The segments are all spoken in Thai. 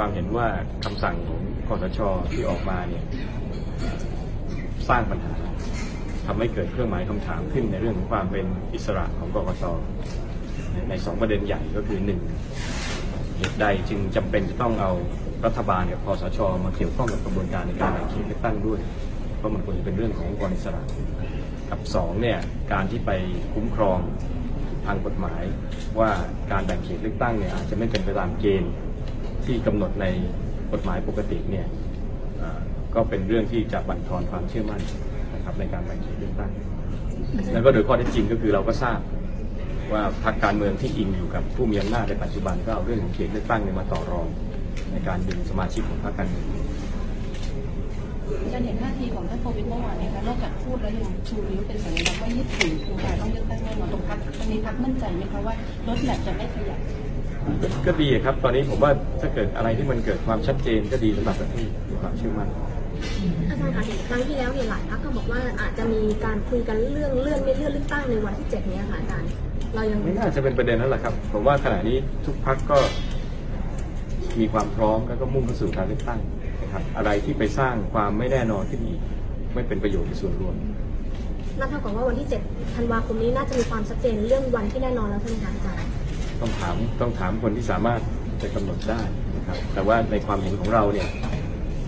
ความเห็นว่าคำสั่งของคอสชที่ออกมาเนี่ยสร้างปัญหาทำให้เกิดเครื่องหมายคำถามขึ้นในเรื่องของความเป็นอิสระของกกตในสองประเด็นใหญ่ก็คือหนึ่งเหตุใดจึงจำเป็นจะต้องเอารัฐบาลกับคอสชมาเกี่ยวข้องกับกระบวนการในการแบ่งเขตเลือกตั้งด้วย เพราะมันควรจะเป็นเรื่องขององค์กรอิสระ กับสองเนี่ยการที่ไปคุ้มครองทางกฎหมายว่าการแบ่งเขตเลือกตั้งเนี่ยอาจจะไม่เป็นไปตามเกณฑ์ ที่กำหนดในกฎหมายปกติเนี่ยเอ่อก็เป็นเรื่องที่จะบั่นทอนความเชื่อมั่นนะครับในการแบ่งเขตเลือกตั้งแล้วก็โดยข้อเท็จจริงก็คือเราก็ทราบว่าพรรคการเมืองที่อิงอยู่กับผู้มีอำนาจในปัจจุบันก็เอาเรื่องของเขตเลือกตั้งเนี่ยมาต่อรองในการดึงสมาชิกของพรรคการเมืองการเห็นท่าทีของท่านโควิดเมื่อวานนี้คะนอกจากพูดแล้วยังชูนิ้วเป็นสัญลักษณ์ว่ายึดถือโครงการต้องเลือกตั้งแน่นอนตรงพักตรงนี้พักมั่นใจไหมคะว่ารถแมพจะไม่ขยับ ก็ก็ดีครับ ตอนนี้ผมว่าถ้าเกิดอะไรที่มันเกิดความชัดเจนก็ดีสำหรับประเทศมีความเชื่อมั่นอาจารย์คะเห็นครั้งที่แล้วเนี่ยหลายพรรคก็บอกว่าอาจจะมีการคุยกันเรื่องเลื่อนไม่เลื่อนเลือกตั้งในวันที่เจ็ดเนี้ยค่ะอาจารย์เรายังไม่น่าจะเป็นประเด็นนั่นแหละครับผมว่าขณะนี้ทุกพักก็มีความพร้อมแล้วก็มุ่งเข้าสู่การเลือกตั้งนะครับอะไรที่ไปสร้างความไม่แน่นอนขึ้นอีกไม่เป็นประโยชน์ในส่วนรวมนั่นเท่ากับว่าวันที่เจ็ดธันวาคมนี้น่าจะมีความชัดเจนเรื่องวันที่แน่นอนแล้วใช่ไหมคะอาจารย์ ต้องถามต้องถามคนที่สามารถจะกำหนดได้นะครับแต่ว่าในความเห็นของเราเนี่ย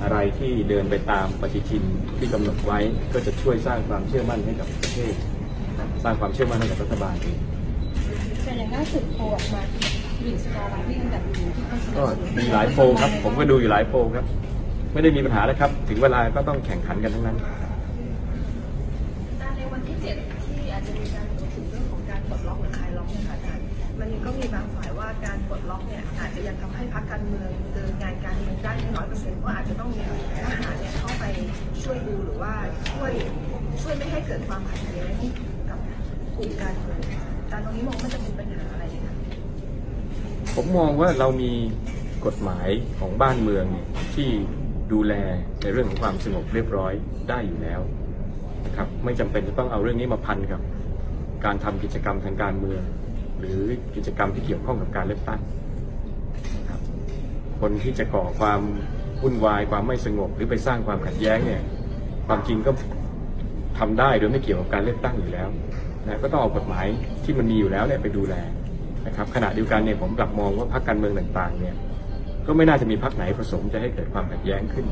อะไรที่เดินไปตามปฏิทินที่กำหนดไว้ก็จะช่วยสร้างความเชื่อมั่นให้กับประเทศ สร้างความเชื่อมั่นให้กับรัฐบาลเองแต่อย่างล่าสุดโพลออกมาหญิงสกาลาที่อันดับหนึ่งที่เขาสนับก็สนุนมีหลายโพลครับ ผมก็ดูอยู่หลายโพลครับ ไม่ได้มีปัญหาแล้วครับ ถึงเวลาก็ต้องแข่งขันกันทั้งนั้นในวันที่7ที่อาจจะมีการพูดถึงเรื่องของการปลดล็อกหรือคลายล็อกเนะคะอาจารย์ มันก็มีบางฝ่ายว่าการปลดล็อกเนี่ยอาจจะยังทำให้พรรคการเมืองเดินงานการเมืองได้ไม่ร้อยเปอร์เซ็นต์ว่าอาจจะต้องมีทหารเนี่ยเข้าไปช่วยดูหรือว่าช่วยช่วยไม่ให้เกิดความขัดแย้งกับกลุ่มการเมืองการตรงนี้มองว่าจะเป็นปัญหาอะไรคะผมมองว่าเรามีกฎหมายของบ้านเมืองที่ดูแลในเรื่องของความสงบเรียบร้อยได้อยู่แล้วนะครับไม่จำเป็นจะต้องเอาเรื่องนี้มาพันกับ การทำกิจกรรมทางการเมือง หรือกิจกรรมที่เกี่ยวข้องกับการเลือกตั้งนะครับคนที่จะก่อความวุ่นวายความไม่สงบ หรือไปสร้างความขัดแย้งเนี่ยความจริงก็ทำได้โดยไม่เกี่ยวกับการเลือกตั้งอยู่แล้วนะก็ต้องเอากฎหมายที่มันมีอยู่แล้วเนี่ยไปดูแลนะครับขณะเดียวกันเนี่ยผมกลับมองว่าพรรคการเมืองต่างๆเนี่ยก็ไม่น่าจะมีพรรคไหนประสงค์จะให้เกิดความขัดแย้งขึ้น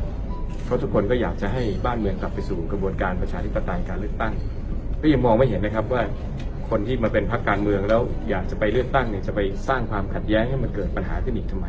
เพราะทุกคนก็อยากจะให้บ้านเมืองกลับไปสู่กระบวนการประชาธิปไตยการเลือกตั้ง ก็ยังมองไม่เห็นนะครับว่า คนที่มาเป็นพรรคการเมืองแล้วอยากจะไปเลือกตั้งเนี่ยจะไปสร้างความขัดแย้งให้มันเกิดปัญหาขึ้นอีกทำไม